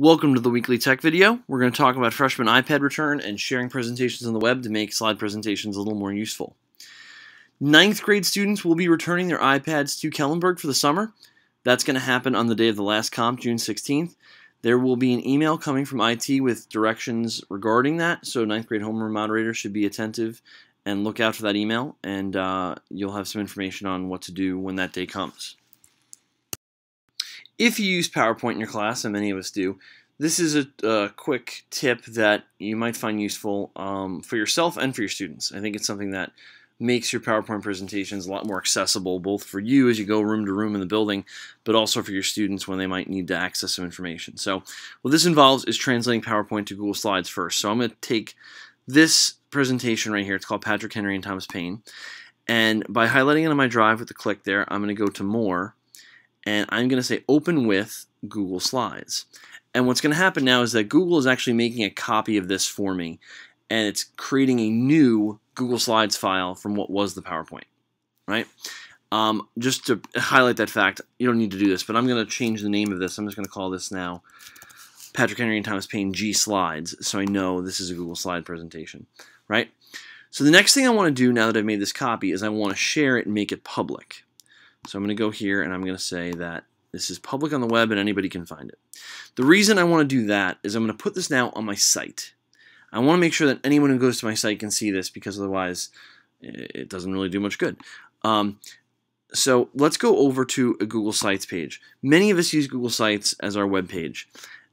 Welcome to the weekly tech video. We're going to talk about freshman iPad return and sharing presentations on the web to make slide presentations a little more useful. Ninth grade students will be returning their iPads to Kellenberg for the summer. That's going to happen on the day of the last comp, June 16th. There will be an email coming from IT with directions regarding that, so ninth grade homeroom moderators should be attentive and look out for that email, and uh, you'll have some information on what to do when that day comes. If you use PowerPoint in your class, and many of us do, this is a, quick tip that you might find useful um, for yourself and for your students. I think it's something that makes your PowerPoint presentations a lot more accessible, both for you as you go room to room in the building, but also for your students when they might need to access some information. So what this involves is translating PowerPoint to Google Slides first. So I'm going to take this presentation right here. It's called Patrick Henry and Thomas Paine. And by highlighting it on my drive with the click there, I'm going to go to More, and I'm going to say open with Google Slides. And what's going to happen now is that Google is actually making a copy of this for me, and it's creating a new Google Slides file from what was the PowerPoint, right? Um, just to highlight that fact, you don't need to do this, but I'm going to change the name of this. I'm just going to call this now Patrick Henry and Thomas Paine G Slides, so I know this is a Google Slide presentation, right? So the next thing I want to do now that I've made this copy is I want to share it and make it public. So I'm going to go here and I'm going to say that this is public on the web and anybody can find it. The reason I want to do that is I'm going to put this now on my site. I want to make sure that anyone who goes to my site can see this because otherwise it doesn't really do much good. Um, so let's go over to a Google Sites page. Many of us use Google Sites as our web page.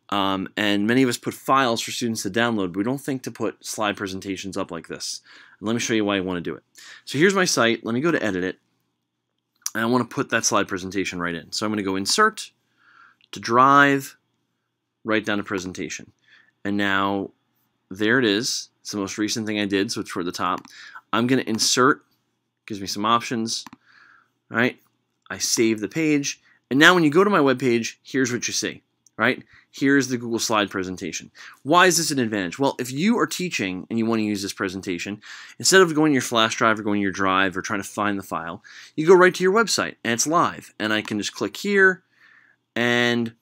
Um, and many of us put files for students to download, but we don't think to put slide presentations up like this. And let me show you why I want to do it. So here's my site. Let me go to edit it and I want to put that slide presentation right in. So I'm going to go Insert, to Drive, right down to Presentation. And now there it is. It's the most recent thing I did, so it's toward the top. I'm going to Insert, gives me some options. All right, I save the page, and now when you go to my web page, here's what you see right? Here's the Google Slide presentation. Why is this an advantage? Well, if you are teaching and you want to use this presentation, instead of going to your flash drive or going to your drive or trying to find the file, you go right to your website and it's live. And I can just click here and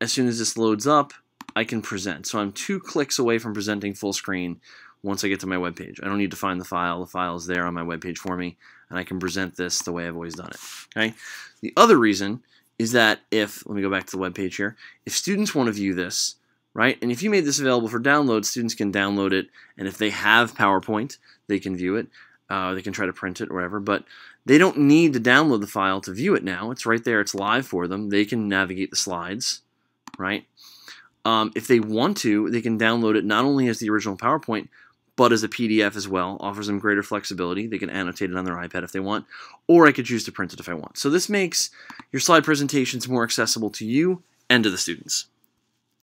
as soon as this loads up, I can present. So I'm two clicks away from presenting full screen once I get to my web page. I don't need to find the file. The file is there on my web page for me, and I can present this the way I've always done it. Okay. The other reason is that if, let me go back to the web page here, if students want to view this, right, and if you made this available for download, students can download it, and if they have PowerPoint, they can view it. Uh, they can try to print it or whatever, but they don't need to download the file to view it now. It's right there. It's live for them. They can navigate the slides, right? Um, if they want to, they can download it not only as the original PowerPoint, but as a PDF as well. Offers them greater flexibility. They can annotate it on their iPad if they want, or I could choose to print it if I want. So this makes your slide presentations more accessible to you and to the students.